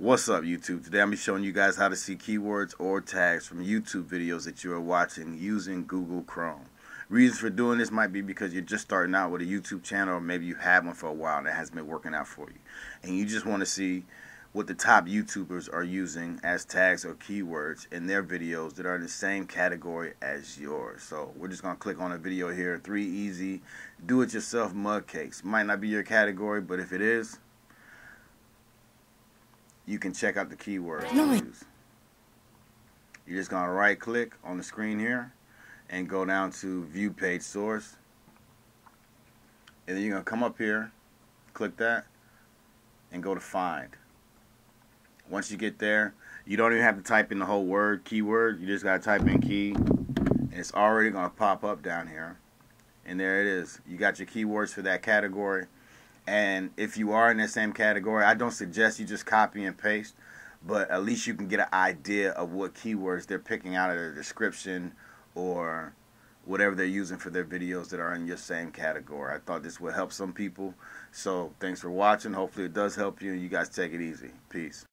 What's up YouTube? Today I'm be showing you guys how to see keywords or tags from YouTube videos that you are watching using Google Chrome. Reasons for doing this might be because you're just starting out with a YouTube channel or maybe you have one for a while and it hasn't been working out for you. And you just want to see what the top YouTubers are using as tags or keywords in their videos that are in the same category as yours. So we're just going to click on a video here. Three easy do-it-yourself mug cakes. Might not be your category, but if it is, you can check out the keywords no. use. You're just going to right click on the screen here and go down to view page source. And then you're going to come up here, click that, and go to find. Once you get there, you don't even have to type in the whole word, keyword. You just got to type in key, and it's already going to pop up down here. And there it is. You got your keywords for that category. And if you are in the same category, I don't suggest you just copy and paste, but at least you can get an idea of what keywords they're picking out of their description or whatever they're using for their videos that are in your same category. I thought this would help some people. So thanks for watching. Hopefully it does help you. And you guys take it easy. Peace.